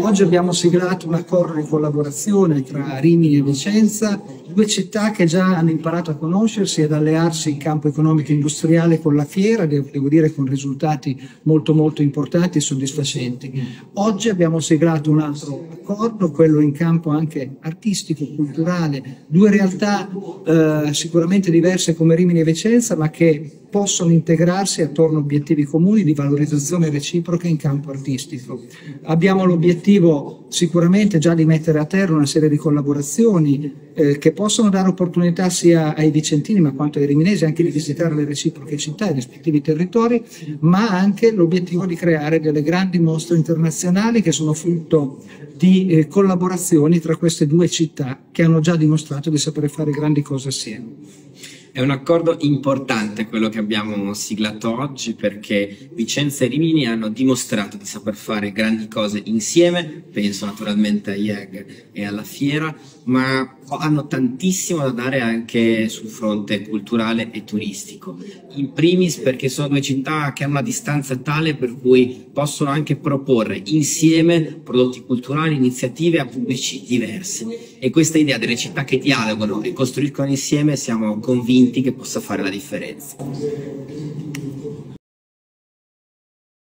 Oggi abbiamo siglato un accordo di collaborazione tra Rimini e Vicenza, due città che già hanno imparato a conoscersi ed allearsi in campo economico e industriale con la fiera, devo dire con risultati molto molto importanti e soddisfacenti. Oggi abbiamo siglato un altro accordo, quello in campo anche artistico, culturale, due realtà eh, sicuramente diverse come Rimini e Vicenza, ma che possono integrarsi attorno a obiettivi comuni di valorizzazione reciproca in campo artistico. Abbiamo l'obiettivo sicuramente già di mettere a terra una serie di collaborazioni eh, che possono dare opportunità sia ai vicentini ma quanto ai riminesi anche di visitare le reciproche città e i rispettivi territori, ma anche l'obiettivo di creare delle grandi mostre internazionali che sono frutto di eh, collaborazioni tra queste due città che hanno già dimostrato di sapere fare grandi cose assieme. È un accordo importante quello che abbiamo siglato oggi perché Vicenza e Rimini hanno dimostrato di saper fare grandi cose insieme, penso naturalmente a IEG e alla fiera, ma hanno tantissimo da dare anche sul fronte culturale e turistico. In primis perché sono due città che hanno una distanza tale per cui possono anche proporre insieme prodotti culturali, iniziative a pubblici diversi. E questa idea delle città che dialogano e costruiscono insieme siamo convinti che possa fare la differenza.